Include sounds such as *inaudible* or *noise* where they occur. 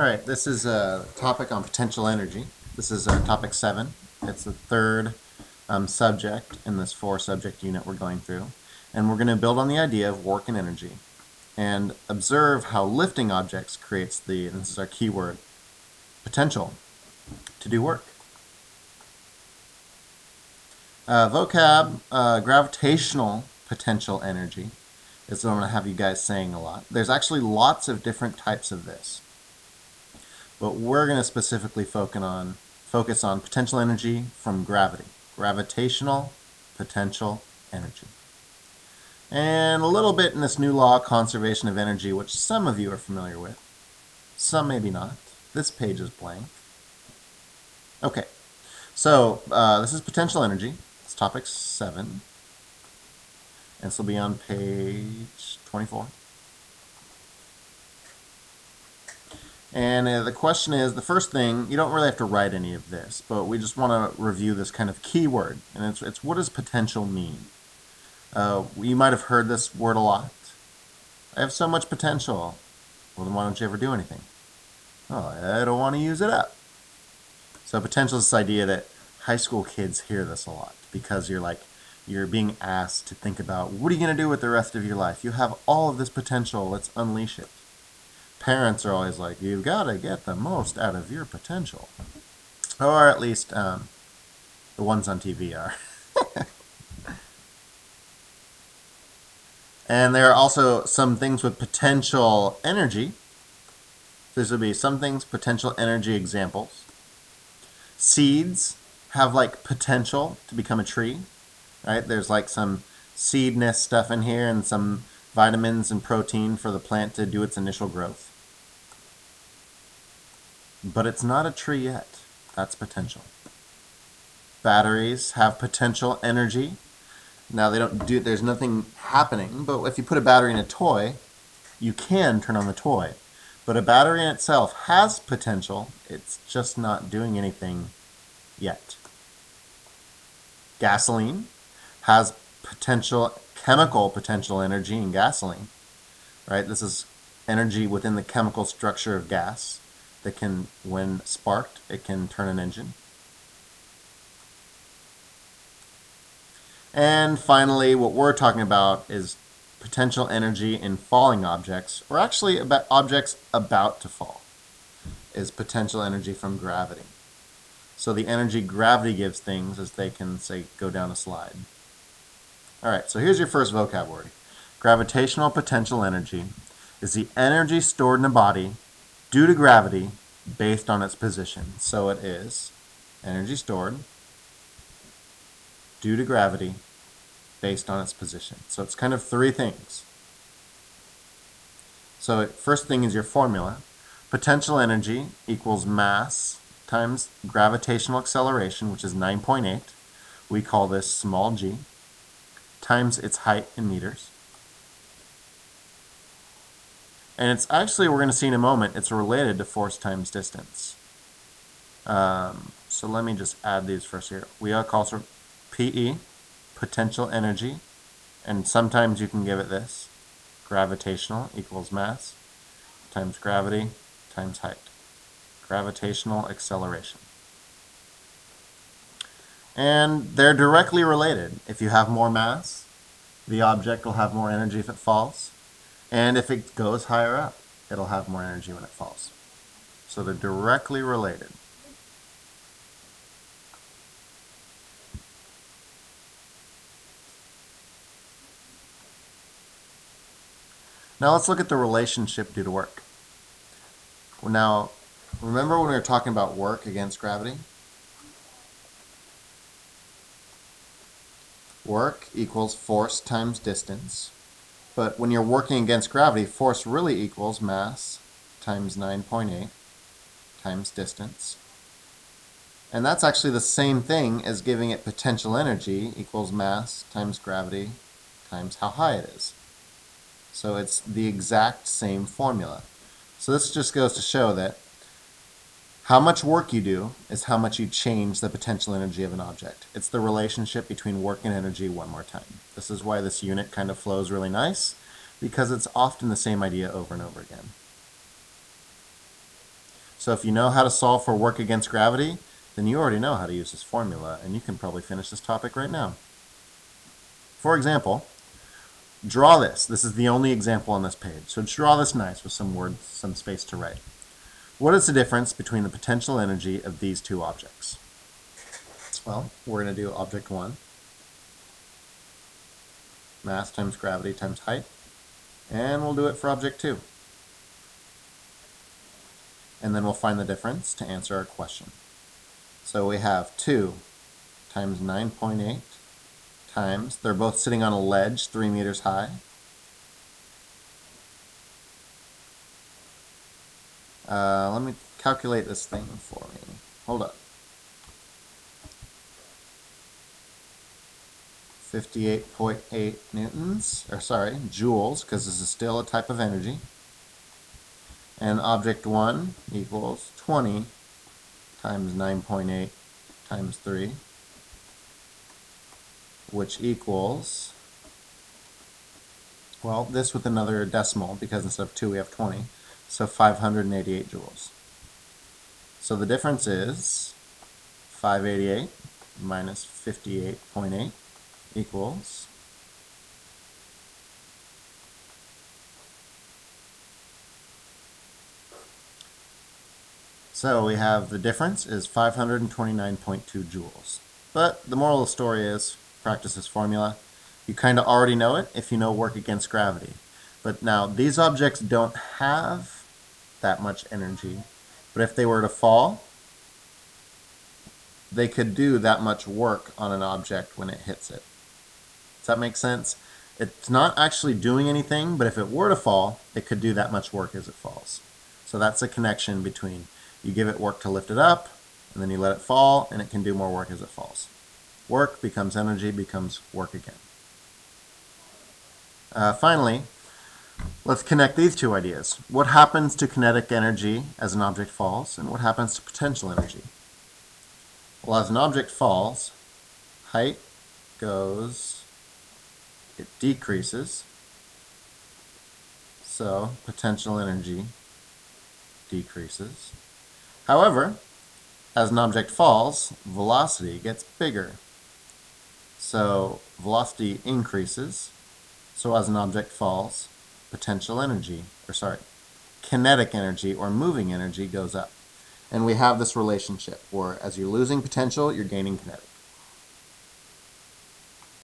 All right, this is a topic on potential energy. This is uh, topic seven. It's the third um, subject in this four subject unit we're going through. And we're going to build on the idea of work and energy and observe how lifting objects creates the, this is our key word, potential to do work. Uh, vocab, uh, gravitational potential energy is what I'm going to have you guys saying a lot. There's actually lots of different types of this. But we're going to specifically focus on, focus on potential energy from gravity. Gravitational potential energy. And a little bit in this new law, conservation of energy, which some of you are familiar with. Some maybe not. This page is blank. Okay, so uh, this is potential energy. It's topic 7. And this will be on page 24. And uh, the question is, the first thing, you don't really have to write any of this, but we just want to review this kind of keyword. And it's, it's what does potential mean? Uh, you might have heard this word a lot. I have so much potential. Well, then why don't you ever do anything? Oh, I don't want to use it up. So potential is this idea that high school kids hear this a lot because you're like, you're being asked to think about what are you going to do with the rest of your life? You have all of this potential. Let's unleash it. Parents are always like, you've got to get the most out of your potential. Or at least um, the ones on TV are. *laughs* and there are also some things with potential energy. This would be some things, potential energy examples. Seeds have like potential to become a tree right? There's like some seed nest stuff in here and some vitamins and protein for the plant to do its initial growth. But it's not a tree yet. That's potential. Batteries have potential energy. Now they don't do there's nothing happening, but if you put a battery in a toy, you can turn on the toy. But a battery in itself has potential. It's just not doing anything yet. Gasoline has potential chemical potential energy in gasoline. Right? This is energy within the chemical structure of gas that can, when sparked, it can turn an engine. And finally, what we're talking about is potential energy in falling objects, or actually about objects about to fall, is potential energy from gravity. So the energy gravity gives things as they can, say, go down a slide. All right, so here's your first vocab word. Gravitational potential energy is the energy stored in a body due to gravity based on its position. So it is energy stored due to gravity based on its position. So it's kind of three things. So first thing is your formula. Potential energy equals mass times gravitational acceleration, which is 9.8. We call this small g times its height in meters. And it's actually, we're going to see in a moment, it's related to force times distance. Um, so let me just add these first here. We are called PE, potential energy, and sometimes you can give it this. Gravitational equals mass times gravity times height. Gravitational acceleration and they're directly related. If you have more mass, the object will have more energy if it falls, and if it goes higher up, it'll have more energy when it falls. So they're directly related. Now let's look at the relationship due to work. Now, remember when we were talking about work against gravity? Work equals force times distance. But when you're working against gravity, force really equals mass times 9.8 times distance. And that's actually the same thing as giving it potential energy equals mass times gravity times how high it is. So it's the exact same formula. So this just goes to show that how much work you do is how much you change the potential energy of an object. It's the relationship between work and energy one more time. This is why this unit kind of flows really nice, because it's often the same idea over and over again. So if you know how to solve for work against gravity, then you already know how to use this formula, and you can probably finish this topic right now. For example, draw this. This is the only example on this page. So draw this nice with some words, some space to write. What is the difference between the potential energy of these two objects? Well, we're going to do object 1. Mass times gravity times height. And we'll do it for object 2. And then we'll find the difference to answer our question. So we have 2 times 9.8 times, they're both sitting on a ledge 3 meters high. Uh, let me calculate this thing for me. Hold up. 58.8 newtons, or sorry, joules, because this is still a type of energy. And object 1 equals 20 times 9.8 times 3, which equals, well, this with another decimal, because instead of 2 we have 20, so 588 joules. So the difference is 588 minus 58.8 equals So we have the difference is 529.2 joules. But the moral of the story is practice this formula. You kind of already know it if you know work against gravity. But now these objects don't have that much energy. But if they were to fall, they could do that much work on an object when it hits it. Does that make sense? It's not actually doing anything, but if it were to fall, it could do that much work as it falls. So that's a connection between you give it work to lift it up, and then you let it fall, and it can do more work as it falls. Work becomes energy, becomes work again. Uh, finally, let's connect these two ideas. What happens to kinetic energy as an object falls, and what happens to potential energy? Well, as an object falls, height goes, it decreases, so potential energy decreases. However, as an object falls, velocity gets bigger. So velocity increases. So as an object falls, potential energy, or sorry, kinetic energy or moving energy goes up. And we have this relationship where as you're losing potential, you're gaining kinetic.